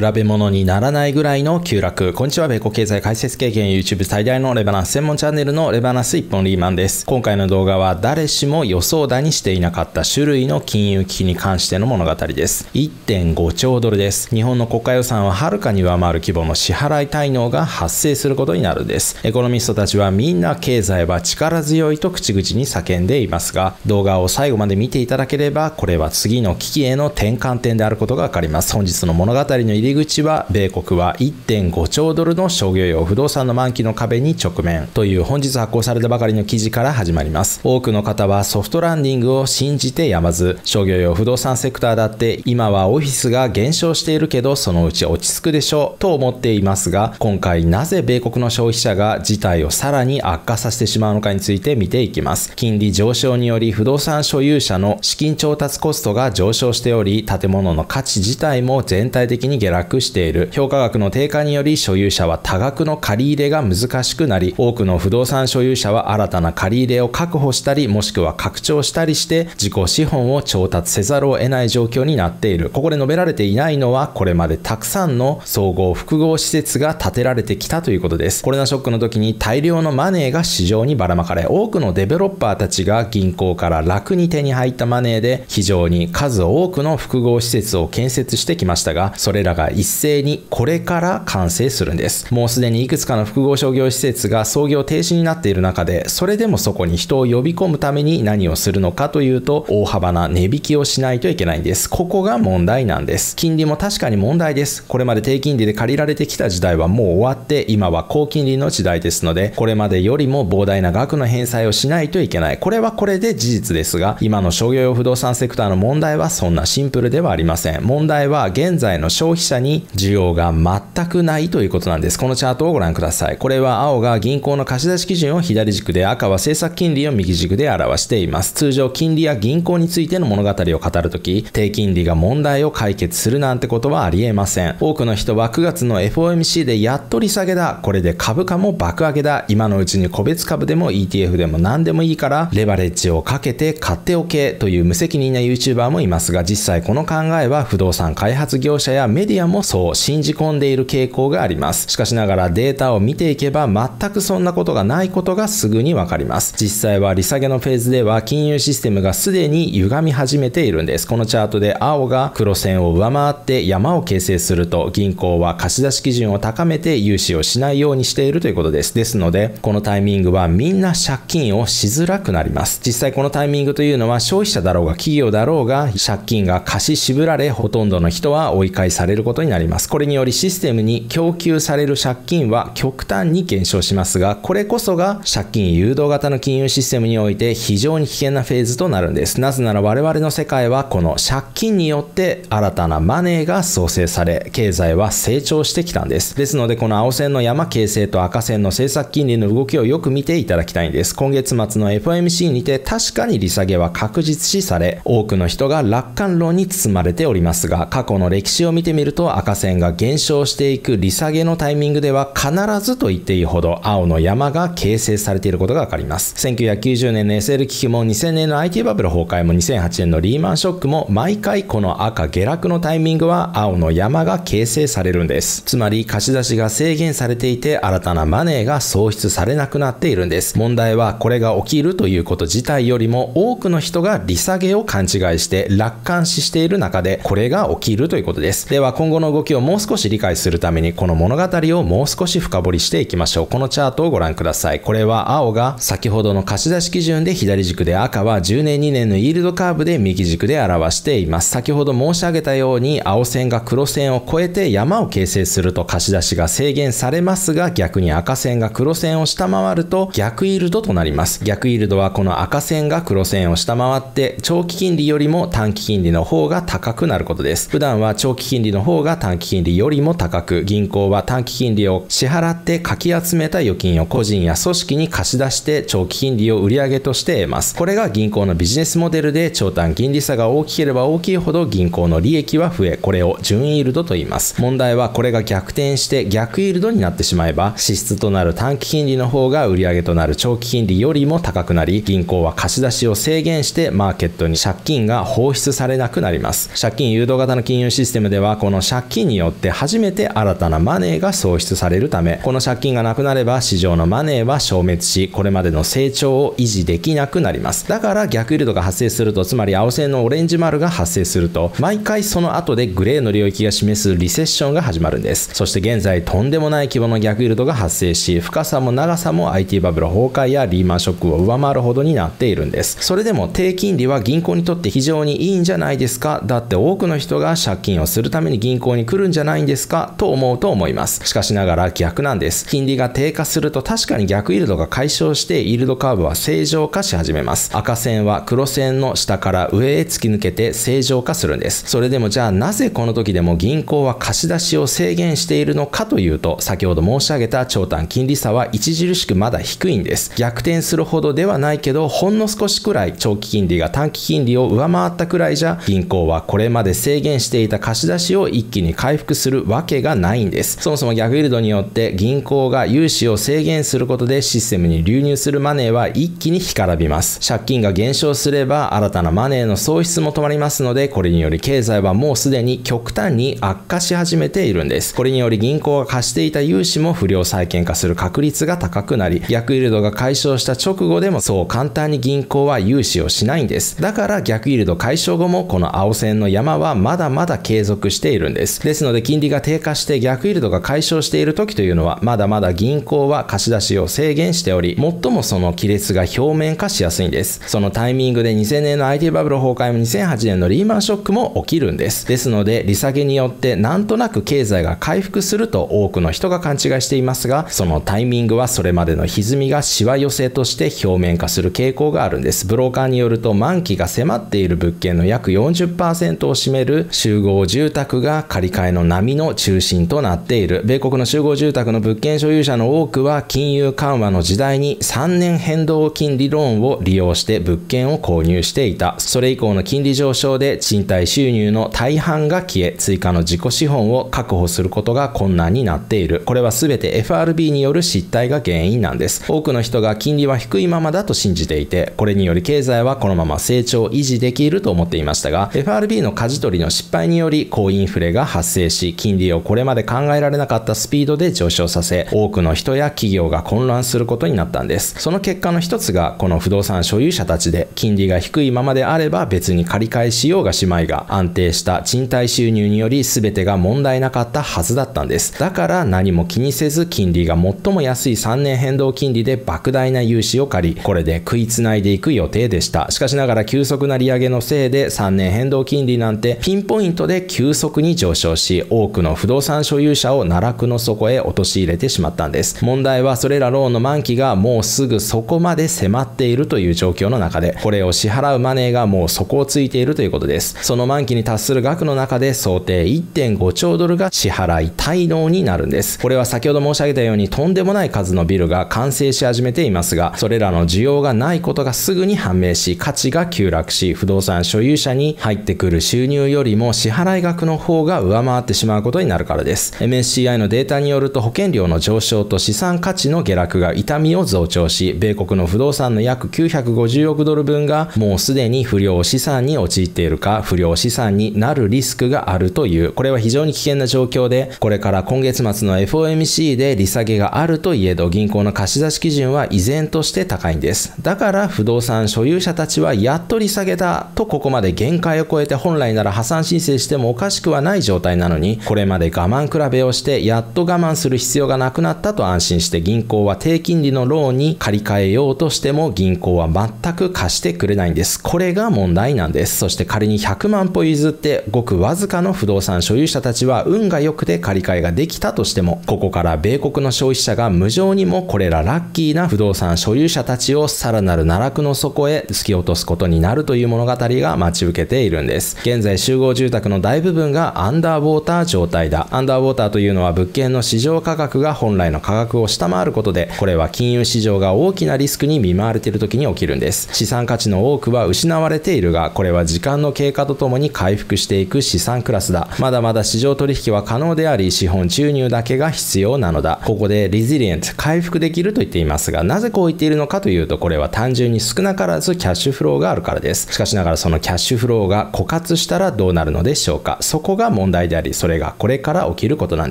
比べ物にならないぐらいの急落。こんにちは、米国経済解説経験 YouTube 最大のレバナス専門チャンネルのレバナス一本リーマンです。今回の動画は誰しも予想だにしていなかった種類の金融危機に関しての物語です。1.5兆ドルです。日本の国家予算ははるかに上回る規模の支払い滞納が発生することになるんです。エコノミストたちはみんな経済は力強いと口々に叫んでいますが、動画を最後まで見ていただければ、これは次の危機への転換点であることがわかります。本日の物語の入りり口は米国は1.5兆ドルの商業用不動産の満期の壁に直面。という本日発行されたばかりの記事から始まります。多くの方はソフトランディングを信じてやまず商業用不動産セクターだって今はオフィスが減少しているけどそのうち落ち着くでしょうと思っていますが今回なぜ米国の消費者が事態をさらに悪化させてしまうのかについて見ていきます。金利上昇により不動産所有者の資金調達コストが上昇しており建物の価値自体も全体的に下落している。評価額の低下により所有者は多額の借り入れが難しくなり、多くの不動産所有者は新たな借り入れを確保したり、もしくは拡張したりして、自己資本を調達せざるを得ない状況になっている。ここで述べられていないのは、これまでたくさんの総合複合施設が建てられてきたということです。コロナショックの時に大量のマネーが市場にばらまかれ、多くのデベロッパーたちが銀行から楽に手に入ったマネーで、非常に数多くの複合施設を建設してきましたが、それらがが一斉にこれから完成するんです。もうすでにいくつかの複合商業施設が操業停止になっている中で、それでもそこに人を呼び込むために何をするのかというと、大幅な値引きをしないといけないんです。ここが問題なんです。金利も確かに問題です。これまで低金利で借りられてきた時代はもう終わって、今は高金利の時代ですので、これまでよりも膨大な額の返済をしないといけない。これはこれで事実ですが、今の商業用不動産セクターの問題はそんなシンプルではありません。問題は現在の消費者に需要が全くないということなんです。このチャートをご覧ください。これは青が銀行の貸し出し基準を左軸で赤は政策金利を右軸で表しています。通常金利や銀行についての物語を語るとき、低金利が問題を解決するなんてことはありえません。多くの人は9月の FOMC でやっと利下げだ。これで株価も爆上げだ。今のうちに個別株でも ETF でも何でもいいからレバレッジをかけて買っておけという無責任な YouTuber もいますが実際この考えは不動産開発業者やメディアもそう信じ込んでいる傾向があります。しかしながらデータを見ていけば全くそんなことがないことがすぐにわかります。実際は利下げのフェーズでは金融システムがすでに歪み始めているんです。このチャートで青が黒線を上回って山を形成すると銀行は貸し出し基準を高めて融資をしないようにしているということです。ですので、このタイミングはみんな借金をしづらくなります。実際このタイミングというのは消費者だろうが企業だろうが借金が貸し渋られほとんどの人は追い返されることことになります。これによりシステムに供給される借金は極端に減少しますが、これこそが借金誘導型の金融システムにおいて非常に危険なフェーズとなるんです。なぜなら我々の世界はこの借金によって新たなマネーが創生され、経済は成長してきたんです。ですのでこの青線の山形成と赤線の政策金利の動きをよく見ていただきたいんです。今月末の FOMC にて確かに利下げは確実視され、多くの人が楽観論に包まれておりますが、過去の歴史を見てみると赤線が減少していく利下げのタイミングでは必ずと言っていいほど青の山が形成されていることがわかります。1990年の SL 危機も2000年の IT バブル崩壊も2008年のリーマンショックも毎回この赤下落のタイミングは青の山が形成されるんです。つまり貸し出しが制限されていて新たなマネーが創出されなくなっているんです。問題はこれが起きるということ自体よりも多くの人が利下げを勘違いして楽観視している中でこれが起きるということです。では今後の動きをもう少し理解するためにこの物語をもう少し深掘りしていきましょう。このチャートをご覧ください。これは青が先ほどの貸し出し基準で左軸で赤は10年2年のイールドカーブで右軸で表しています。先ほど申し上げたように青線が黒線を越えて山を形成すると貸し出しが制限されますが逆に赤線が黒線を下回ると逆イールドとなります。逆イールドはこの赤線が黒線を下回って長期金利よりも短期金利の方が高くなることです。普段は長期金利の方が短期金利よりも高く銀行は短期金利を支払ってかき集めた預金を個人や組織に貸し出して長期金利を売上として得ます。これが銀行のビジネスモデルで長短金利差が大きければ大きいほど銀行の利益は増え、これを純イールドと言います。問題はこれが逆転して逆イールドになってしまえば支出となる短期金利の方が売上となる長期金利よりも高くなり銀行は貸し出しを制限してマーケットに借金が放出されなくなります。借金誘導型の金融システムではこの借金によって初めて新たなマネーが創出されるため、この借金がなくなれば市場のマネーは消滅し、これまでの成長を維持できなくなります。だから逆イールドが発生すると、つまり青線のオレンジ丸が発生すると、毎回その後でグレーの領域が示すリセッションが始まるんです。そして現在とんでもない規模の逆イールドが発生し、深さも長さも IT バブル崩壊やリーマンショックを上回るほどになっているんです。それでも低金利は銀行にとって非常にいいんじゃないですかだって多くの人が借金をするために銀銀行に来るんじゃないんですか？と思うと思います。しかしながら逆なんです。金利が低下すると確かに逆イールドが解消してイールドカーブは正常化し始めます。赤線は黒線の下から上へ突き抜けて正常化するんです。それでもじゃあなぜこの時でも銀行は貸し出しを制限しているのかというと、先ほど申し上げた長短金利差は著しくまだ低いんです。逆転するほどではないけど、ほんの少しくらい長期金利が短期金利を上回ったくらいじゃ、銀行はこれまで制限していた貸し出しを一一気に回復するわけがないんです。そもそも逆イールドによって銀行が融資を制限することでシステムに流入するマネーは一気に干からびます。借金が減少すれば新たなマネーの喪失も止まりますので、これにより経済はもうすでに極端に悪化し始めているんです。これにより銀行が貸していた融資も不良債権化する確率が高くなり、逆イールドが解消した直後でもそう簡単に銀行は融資をしないんです。だから逆イールド解消後もこの青線の山はまだまだ継続しているんです。ですので金利が低下して逆イールドが解消している時というのは、まだまだ銀行は貸し出しを制限しており、最もその亀裂が表面化しやすいんです。そのタイミングで2000年の IT バブル崩壊も2008年のリーマンショックも起きるんです。ですので、利下げによってなんとなく経済が回復すると多くの人が勘違いしていますが、そのタイミングはそれまでの歪みがしわ寄せとして表面化する傾向があるんです。ブローカーによると満期が迫っている物件の約40%を占める集合住宅が借り換えの波の中心となっている。米国の集合住宅の物件所有者の多くは金融緩和の時代に3年変動金利ローンを利用して物件を購入していた。それ以降の金利上昇で賃貸収入の大半が消え、追加の自己資本を確保することが困難になっている。これは全て FRB による失態が原因なんです。多くの人が金利は低いままだと信じていて、これにより経済はこのまま成長を維持できると思っていましたが、FRB の舵取りの失敗により高インフレが発生し、金利をこれまで考えられなかったスピードで上昇させ、多くの人や企業が混乱することになったんです。その結果の一つが、この不動産所有者たちで、金利が低いままであれば別に借り換えしようがしまいが、安定した賃貸収入により全てが問題なかったはずだったんです。だから何も気にせず金利が最も安い3年変動金利で莫大な融資を借り、これで食いつないでいく予定でした。しかしながら急速な利上げのせいで3年変動金利なんてピンポイントで急速に上昇し、多くの不動産所有者を奈落の底へ陥れてしまったんです。問題はそれらローンの満期がもうすぐそこまで迫っているという状況の中で、これを支払うマネーがもう底をついているということです。その満期に達する額の中で想定1.5兆ドルが支払い滞納になるんです。これは先ほど申し上げたようにとんでもない数のビルが完成し始めていますが、それらの需要がないことがすぐに判明し、価値が急落し、不動産所有者に入ってくる収入よりも支払い額の方がが上回ってしまうことになるからです。MSCI のデータによると保険料の上昇と資産価値の下落が痛みを増長し、米国の不動産の約950億ドル分がもうすでに不良資産に陥っているか、不良資産になるリスクがあるという、これは非常に危険な状況で、これから今月末の FOMC で利下げがあるといえど、銀行の貸し出し基準は依然として高いんです。だから不動産所有者たちはやっと利下げだとここまで限界を超えて本来なら破産申請してもおかしくはない状態なのに、これまで我慢比べをしてやっと我慢する必要がなくなったと安心して銀行は低金利のローンに借り換えようとしても銀行は全く貸してくれないんです。これが問題なんです。そして仮に100万歩譲ってごくわずかの不動産所有者たちは運が良くて借り換えができたとしても、ここから米国の消費者が無情にもこれらラッキーな不動産所有者たちをさらなる奈落の底へ突き落とすことになるという物語が待ち受けているんです。現在集合住宅の大部分がアンダーウォーター状態だ。アンダーウォーターというのは物件の市場価格が本来の価格を下回ることで、これは金融市場が大きなリスクに見舞われている時に起きるんです。資産価値の多くは失われているが、これは時間の経過とともに回復していく資産クラスだ。まだまだ市場取引は可能であり、資本注入だけが必要なのだ。ここでリズリエント、回復できると言っていますが、なぜこう言っているのかというと、これは単純に少なからずキャッシュフローがあるからです。しかしながらそのキャッシュフローが枯渇したらどうなるのでしょうか。そこがが問題であり、それがこれから起きることなん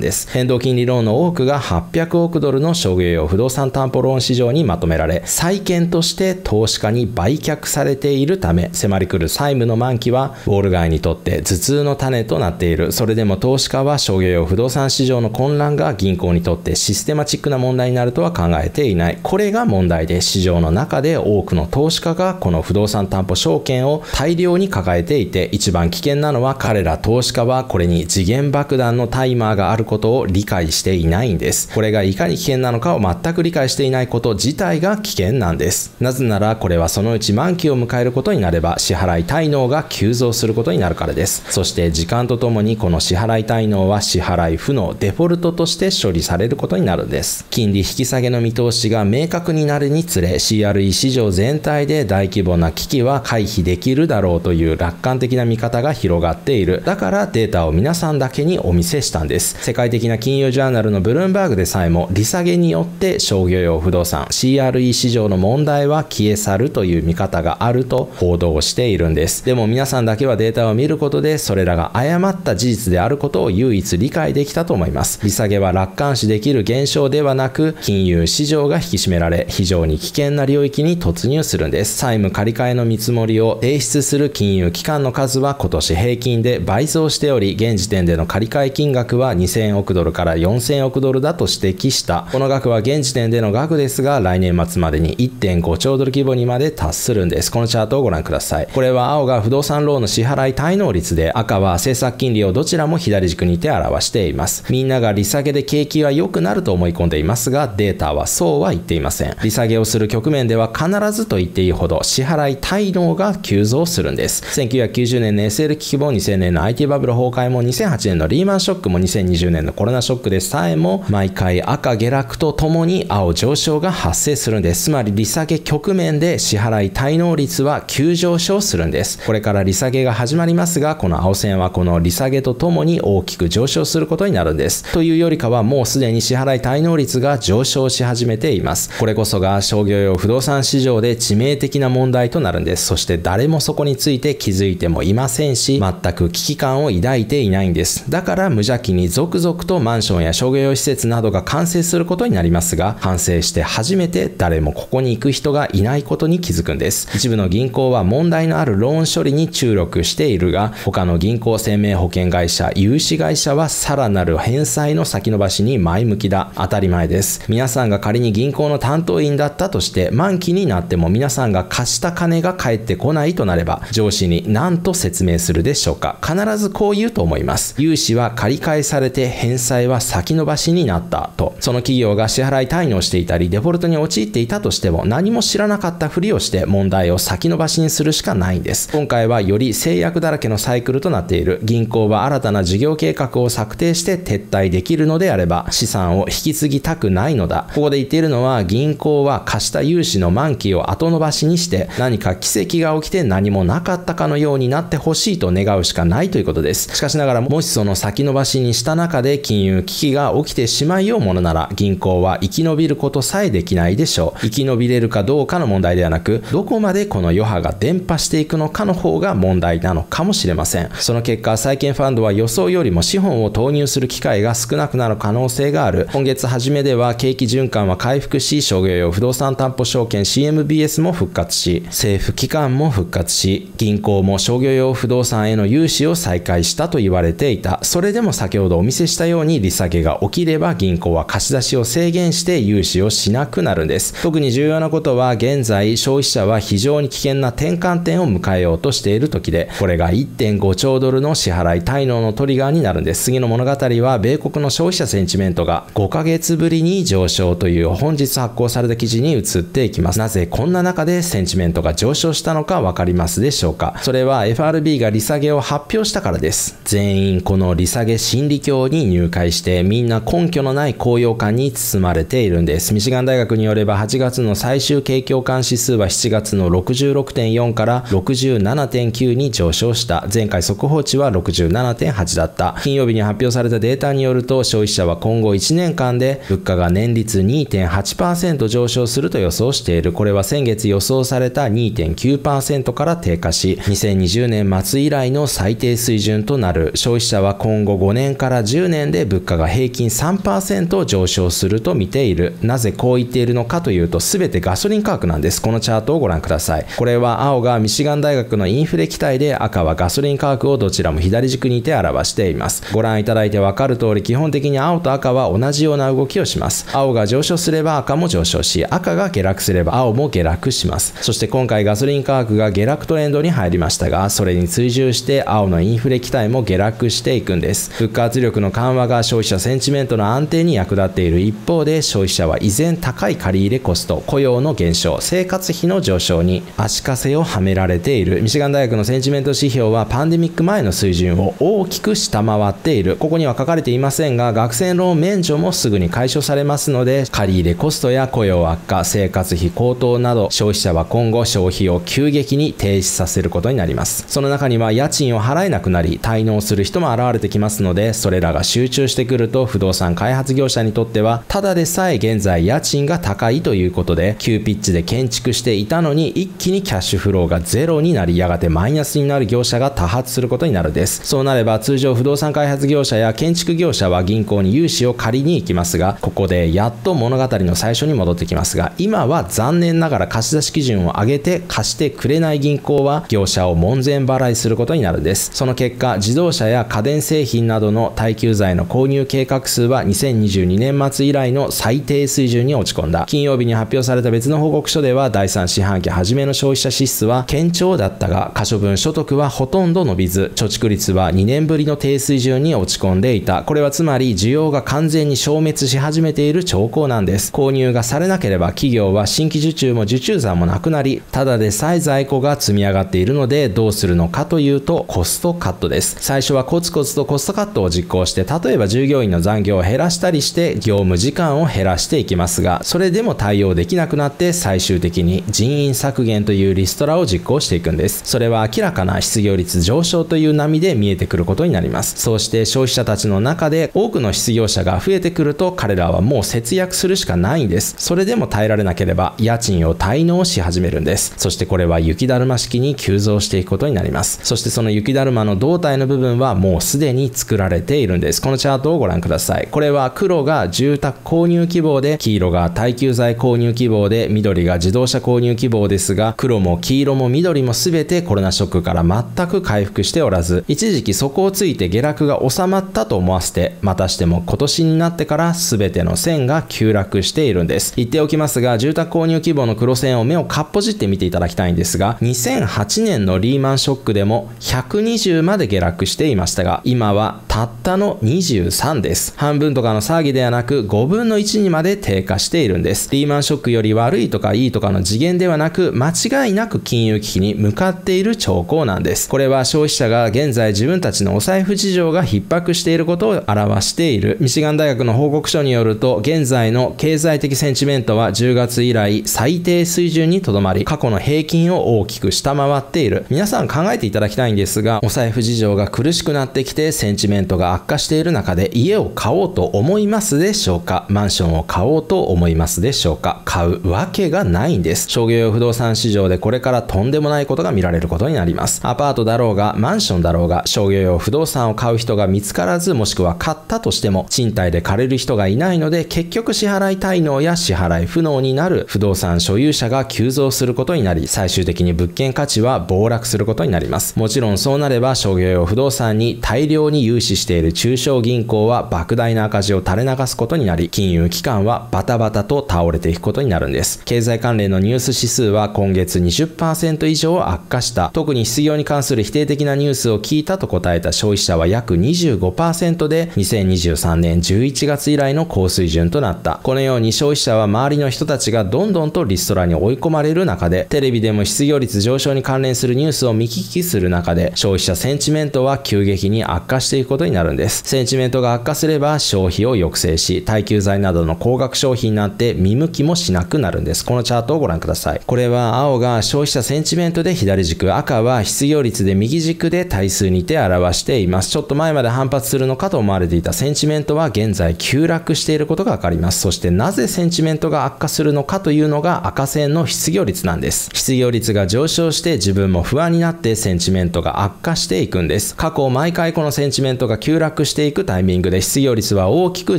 です。変動金利ローンの多くが800億ドルの商業用不動産担保ローン市場にまとめられ、債券として投資家に売却されているため、迫り来る債務の満期は、ウォール街にとって頭痛の種となっている。それでも投資家は商業用不動産市場の混乱が銀行にとってシステマチックな問題になるとは考えていない。これが問題で、市場の中で多くの投資家がこの不動産担保証券を大量に抱えていて、一番危険なのは彼ら投資家はこれに次元爆弾のタイマーがあることを理解していないんです。これがいかに危険なのかを全く理解していないこと自体が危険なんです。なぜならこれはそのうち満期を迎えることになれば支払い滞納が急増することになるからです。そして時間とともにこの支払い滞納は支払い不能、デフォルトとして処理されることになるんです。金利引き下げの見通しが明確になるにつれ CRE 市場全体で大規模な危機は回避できるだろうという楽観的な見方が広がっている。だからデータを皆さんだけにお見せしたんです。世界的な金融ジャーナルのブルームバーグでさえも利下げによって商業用不動産 CRE 市場の問題は消え去るという見方があると報道しているんです。でも皆さんだけはデータを見ることでそれらが誤った事実であることを唯一理解できたと思います。利下げは楽観視できる現象ではなく金融市場が引き締められ非常に危険な領域に突入するんです。債務借り換えの見積もりを提出する金融機関の数は今年平均で倍増しており現時点での借り換え金額は2000億ドルから4000億ドルだと指摘した。この額は現時点での額ですが来年末までに1.5兆ドル規模にまで達するんです。このチャートをご覧ください。これは青が不動産ローンの支払い滞納率で、赤は政策金利をどちらも左軸にて表しています。みんなが利下げで景気は良くなると思い込んでいますが、データはそうは言っていません。利下げをする局面では必ずと言っていいほど支払い滞納が急増するんです。1990年の SL 危機も2000年の IT バブル崩壊も2008年のリーマンショックも2020年のコロナショックでさえも毎回赤下落とともに青上昇が発生するんです。つまり利下げ局面で支払い滞納率は急上昇するんです。これから利下げが始まりますが、この青線はこの利下げとともに大きく上昇することになるんです。というよりかはもうすでに支払い滞納率が上昇し始めています。これこそが商業用不動産市場で致命的な問題となるんです。そして誰もそこについて気づいてもいませんし、全く危機感を抱いていないんです。だから無邪気に続々とマンションや商業施設などが完成することになりますが、完成して初めて誰もここに行く人がいないことに気づくんです。一部の銀行は問題のあるローン処理に注力しているが、他の銀行、生命保険会社、融資会社はさらなる返済の先延ばしに前向きだ。当たり前です。皆さんが仮に銀行の担当員だったとして、満期になっても皆さんが貸した金が返ってこないとなれば、上司に何と説明するでしょうか。必ずこう言うとと思います。融資は借り換えされて返済は先延ばしになったと。その企業が支払い滞納していたり、デフォルトに陥っていたとしても、何も知らなかったふりをして問題を先延ばしにするしかないんです。今回はより制約だらけのサイクルとなっている。銀行は新たな事業計画を策定して撤退できるのであれば、資産を引き継ぎたくないのだ。ここで言っているのは、銀行は貸した融資の満期を後延ばしにして、何か奇跡が起きて何もなかったかのようになってほしいと願うしかないということです。しかしながら、もしその先延ばしにした中で金融危機が起きてしまいようものなら、銀行は生き延びることさえできないでしょう。生き延びれるかどうかの問題ではなく、どこまでこの余波が伝播していくのかの方が問題なのかもしれません。その結果、債券ファンドは予想よりも資本を投入する機会が少なくなる可能性がある。今月初めでは景気循環は回復し、商業用不動産担保証券 CMBS も復活し、政府機関も復活し、銀行も商業用不動産への融資を再開したと言われていた。それでも先ほどお見せしたように利下げが起きれば銀行は貸し出しを制限して融資をしなくなるんです。特に重要なことは現在消費者は非常に危険な転換点を迎えようとしている時で、これが1.5兆ドルの支払い滞納のトリガーになるんです。次の物語は米国の消費者センチメントが5ヶ月ぶりに上昇という本日発行された記事に移っていきます。なぜこんな中でセンチメントが上昇したのかわかりますでしょうかそれは FRB が利下げを発表したからです。全員この利下げ心理教に入会してみんな根拠のない高揚感に包まれているんです。ミシガン大学によれば8月の最終景況感指数は7月の66.4から67.9に上昇した。前回速報値は67.8だった。金曜日に発表されたデータによると消費者は今後1年間で物価が年率2.8%上昇すると予想している。これは先月予想された2.9%から低下し、2020年末以来の最低水準となるなる消費者は今後5年から10年で物価が平均3%上昇すると見ている。なぜこう言っているのかというと、全てガソリン価格なんです。このチャートをご覧ください。これは青がミシガン大学のインフレ期待で赤はガソリン価格をどちらも左軸にいて表しています。ご覧いただいてわかる通り、基本的に青と赤は同じような動きをします。青が上昇すれば赤も上昇し、赤が下落すれば青も下落します。そして今回ガソリン価格が下落トレンドに入りましたが、それに追従して青のインフレ期待も下落していくんです。物価圧力の緩和が消費者センチメントの安定に役立っている一方で、消費者は依然高い借入コスト、雇用の減少、生活費の上昇に足かせをはめられている。ミシガン大学のセンチメント指標はパンデミック前の水準を大きく下回っている。ここには書かれていませんが、学生ローン免除もすぐに解消されますので、借入コストや雇用悪化、生活費高騰など、消費者は今後消費を急激に停止させることになります。その中には家賃を払えなくなり、滞納する人も現れてきますので、それらが集中してくると、不動産開発業者にとっては、ただでさえ現在家賃が高いということで、急ピッチで建築していたのに、一気にキャッシュフローがゼロになり、やがてマイナスになる業者が多発することになるです。そうなれば、通常不動産開発業者や建築業者は銀行に融資を借りに行きますが、ここでやっと物語の最初に戻ってきますが、今は残念ながら貸し出し基準を上げて貸してくれない銀行は業者を門前払いすることになるんです。その結果、自動車や家電製品などの耐久財の購入計画数は2022年末以来の最低水準に落ち込んだ。金曜日に発表された別の報告書では、第3四半期初めの消費者支出は堅調だったが、可処分所得はほとんど伸びず、貯蓄率は2年ぶりの低水準に落ち込んでいた。これはつまり需要が完全に消滅し始めている兆候なんです。購入がされなければ企業は新規受注も受注残もなくなり、ただでさえ在庫が積み上がっているのでどうするのかというとコストカットです。最初はコツコツとコストカットを実行して、例えば従業員の残業を減らしたりして業務時間を減らしていきますが、それでも対応できなくなって最終的に人員削減というリストラを実行していくんです。それは明らかな失業率上昇という波で見えてくることになります。そうして消費者たちの中で多くの失業者が増えてくると彼らはもう節約するしかないんです。それでも耐えられなければ家賃を滞納し始めるんです。そしてこれは雪だるま式に急増していくことになります。そしてその雪だるまの胴体の部分分はもうすでに作られているんです。このチャートをご覧ください。これは黒が住宅購入希望で、黄色が耐久財購入希望で、緑が自動車購入希望ですが、黒も黄色も緑も全てコロナショックから全く回復しておらず、一時期底をついて下落が収まったと思わせて、またしても今年になってから全ての線が急落しているんです。言っておきますが、住宅購入希望の黒線を目をかっぽじって見ていただきたいんですが、2008年のリーマンショックでも120まで下落してしていましたが、今はたったの23です。半分とかの騒ぎではなく5分の1にまで低下しているんです。リーマンショックより悪いとかいいとかの次元ではなく、間違いなく金融危機に向かっている兆候なんです。これは消費者が現在自分たちのお財布事情が逼迫していることを表している。ミシガン大学の報告書によると、現在の経済的センチメントは10月以来最低水準にとどまり、過去の平均を大きく下回っている。皆さん考えていただきたいんですが、お財布事情が苦しくなってきて、センチメントが悪化している中で家を買おうと思いますでしょうか？マンションを買おうと思いますでしょうか？買うわけがないんです。商業用不動産市場でこれからとんでもないことが見られることになります。アパートだろうが、マンションだろうが、商業用不動産を買う人が見つからず、もしくは買ったとしても、賃貸で借りる人がいないので、結局支払い滞納や支払い不能になる不動産所有者が急増することになり、最終的に物件価値は暴落することになります。もちろんそうなれば、商業用不動産に大量に融資している中小銀行は莫大な赤字を垂れ流すことになり、金融機関はバタバタと倒れていくことになるんです。経済関連のニュース指数は今月20%以上悪化した。特に失業に関する否定的なニュースを聞いたと答えた消費者は約25%で2023年11月以来の高水準となった。このように消費者は周りの人たちがどんどんとリストラに追い込まれる中で、テレビでも失業率上昇に関連するニュースを見聞きする中で、消費者センチメントはは急激に悪化していくことになるんです。センチメントが悪化すれば消費を抑制し、耐久財などの高額商品になって見向きもしなくなるんです。このチャートをご覧ください。これは青が消費者センチメントで左軸、赤は失業率で右軸で対数にて表しています。ちょっと前まで反発するのかと思われていたセンチメントは現在急落していることがわかります。そしてなぜセンチメントが悪化するのかというのが赤線の失業率なんです。失業率が上昇して自分も不安になってセンチメントが悪化していくんです。過去毎回このセンチメントが急落していくタイミングで失業率は大きく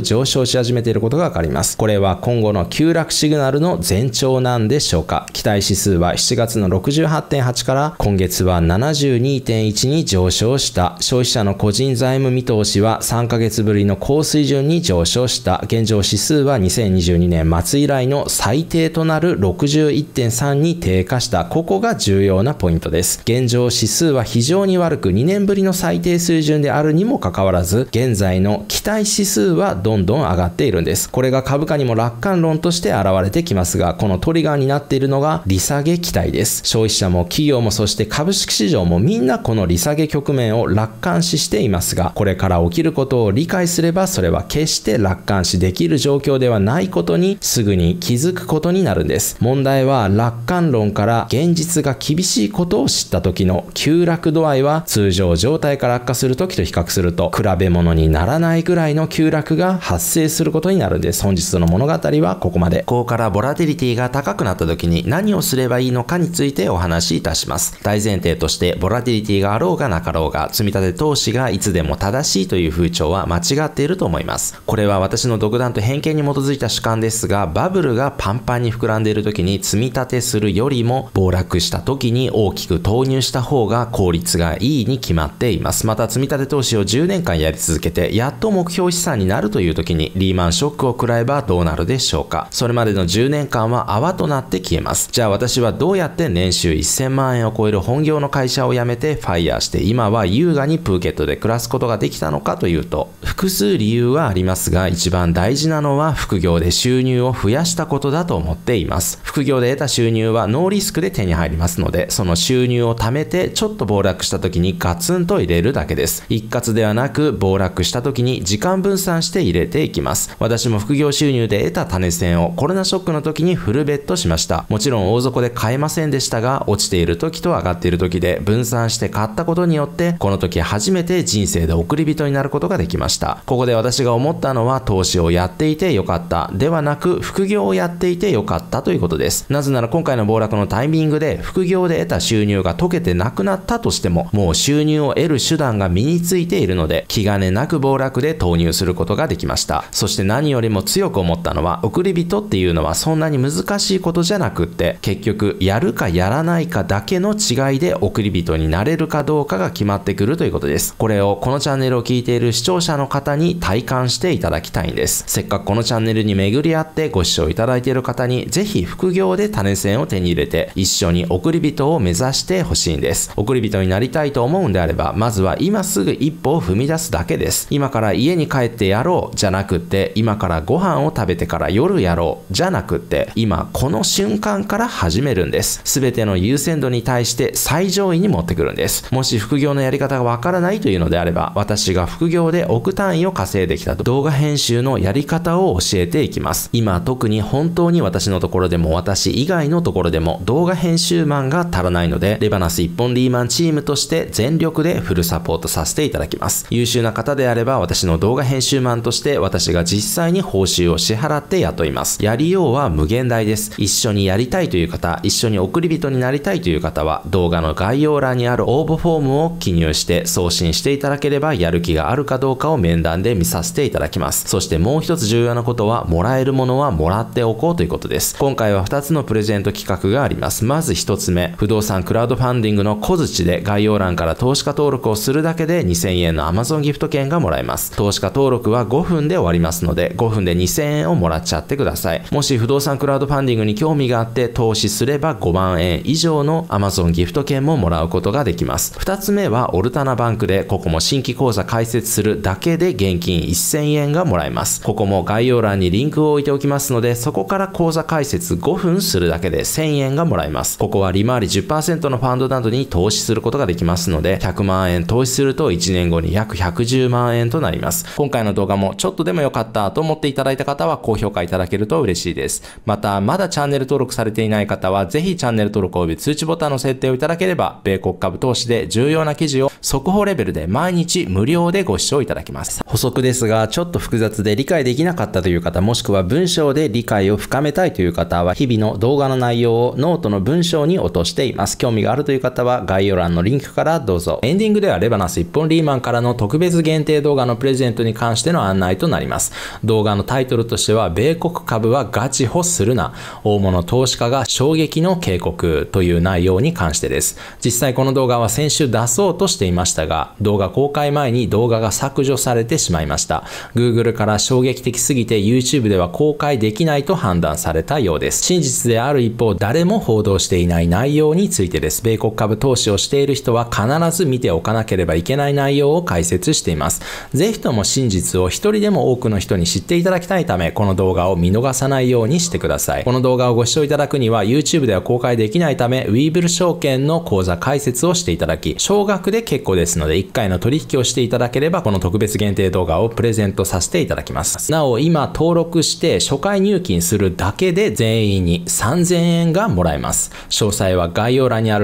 上昇し始めていることがわかります。これは今後の急落シグナルの前兆なんでしょうか。期待指数は7月の68.8から今月は72.1に上昇した。消費者の個人財務見通しは3ヶ月ぶりの高水準に上昇した。現状指数は2022年末以来の最低となる61.3に低下した。ここが重要なポイントです。現状指数は非常に悪く2年ぶりの最低水準であるにもかかわらず現在の期待指数はどんどん上がっているんです。これが株価にも楽観論として現れてきますがこのトリガーになっているのが利下げ期待です。消費者も企業もそして株式市場もみんなこの利下げ局面を楽観視していますがこれから起きることを理解すればそれは決して楽観視できる状況ではないことにすぐに気づくことになるんです。問題は楽観論から現実が厳しいことを知った時の急落度合いは通常状態から悪化する時と比較すると比べ物にならないぐらいの急落が発生することになるんです。本日の物語はここまで。ここからボラティリティが高くなった時に何をすればいいのかについてお話しいたします。大前提としてボラティリティがあろうがなかろうが積立投資がいつでも正しいという風潮は間違っていると思います。これは私の独断と偏見に基づいた主観ですがバブルがパンパンに膨らんでいる時に積み立てするよりも暴落した時に大きく投入した方が効率がいいに決まっています。また積み立て投資を10年間やり続けてやっと目標資産になるという時にリーマンショックを食らえばどうなるでしょうか。それまでの10年間は泡となって消えます。じゃあ私はどうやって年収1000万円を超える本業の会社を辞めてファイヤーして今は優雅にプーケットで暮らすことができたのかというと複数理由はありますが一番大事なのは副業で収入を増やしたことだと思っています。副業で得た収入はノーリスクで手に入りますのでその収入を貯めてちょっと暴落した時にガツンと入れるだけです。一括ではなく暴落した時に時間分散して入れていきます。私も副業収入で得た種銭をコロナショックの時にフルベットしました。もちろん大底で買えませんでしたが落ちている時と上がっている時で分散して買ったことによってこの時初めて人生で送り人になることができました。ここで私が思ったのは投資をやっていてよかった。ではなく副業をやっていてよかったということです。なぜなら今回の暴落のタイミングで副業で得た収入が溶けてなくなったとしてももう収入を得るる手段が身についているので気兼ねなく暴落で投入することができましたそして何よりも強く思ったのは送り人っていうのはそんなに難しいことじゃなくって結局やるかやらないかだけの違いで送り人になれるかどうかが決まってくるということですこれをこのチャンネルを聞いている視聴者の方に体感していただきたいんですせっかくこのチャンネルに巡り合ってご視聴いただいている方にぜひ副業で種銭を手に入れて一緒に送り人を目指してほしいんです送り人になりたいと思うんであればまずは今すぐ一歩を踏み出すだけです。今から家に帰ってやろう。じゃなくって今からご飯を食べてから夜やろう。じゃなくって今この瞬間から始めるんです。全ての優先度に対して最上位に持ってくるんです。もし副業のやり方がわからないというのであれば私が副業で億単位を稼いできた動画編集のやり方を教えていきます。今特に本当に私のところでも私以外のところでも動画編集マンが足らないのでレバナス一本リーマンチームとして全力でフルサポートさせていただきます。優秀な方であれば私の動画編集マンとして私が実際に報酬を支払って雇います。やりようは無限大です。一緒にやりたいという方一緒に送り人になりたいという方は動画の概要欄にある応募フォームを記入して送信していただければやる気があるかどうかを面談で見させていただきます。そしてもう一つ重要なことはもらえるものはもらっておこうということです。今回は2つのプレゼント企画があります。まず1つ目不動産クラウドファンディングの小槌で概要欄から投資家登録登録をするだけで2000円の Amazon ギフト券がもらえます。投資家登録は5分で終わりますので5分で2000円をもらっちゃってください。もし不動産クラウドファンディングに興味があって投資すれば5万円以上の Amazon ギフト券ももらうことができます。2つ目はオルタナバンクでここも新規口座開設するだけで現金1000円がもらえます。ここも概要欄にリンクを置いておきますのでそこから口座開設5分するだけで1000円がもらえます。ここは利回り10%のファンドなどに投資することができますので100万円投資すると1年後に約110万円となります今回の動画もちょっとでも良かったと思っていただいた方は高評価いただけると嬉しいですまたまだチャンネル登録されていない方はぜひチャンネル登録及び通知ボタンの設定をいただければ米国株投資で重要な記事を速報レベルで毎日無料でご視聴いただけます。補足ですが、ちょっと複雑で理解できなかったという方、もしくは文章で理解を深めたいという方は、日々の動画の内容をノートの文章に落としています。興味があるという方は、概要欄のリンクからどうぞ。エンディングではレバナス一本リーマンからの特別限定動画のプレゼントに関しての案内となります。動画のタイトルとしては、米国株はガチホするな。大物投資家が衝撃の警告という内容に関してです。実際この動画は先週出そうとしていましたが、動画公開前に動画が削除されてしまいました。Google から衝撃的すぎて YouTube では公開できないと判断されたようです。真実である一方、誰も報道していない内容についてです。米国株投資をしている人は必ず見ておかなければいけない内容を解説しています。ぜひとも真実を一人でも多くの人に知っていただきたいため、この動画を見逃さないようにしてください。この動画をご視聴いただくには YouTube では公開できないため、ウィーブル証券の口座解説をしていただき、少額で結構ですので、1回の取引をしていただければ、この特別限定動画をプレゼントさせていただきます。なお、今登録して初回入金するだけで全員に3000円がもらえます。詳細は概要欄にある